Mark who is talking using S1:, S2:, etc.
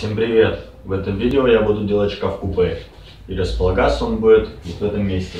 S1: Всем привет! В этом видео я буду делать шкаф купе. И располагаться он будет вот в этом месте.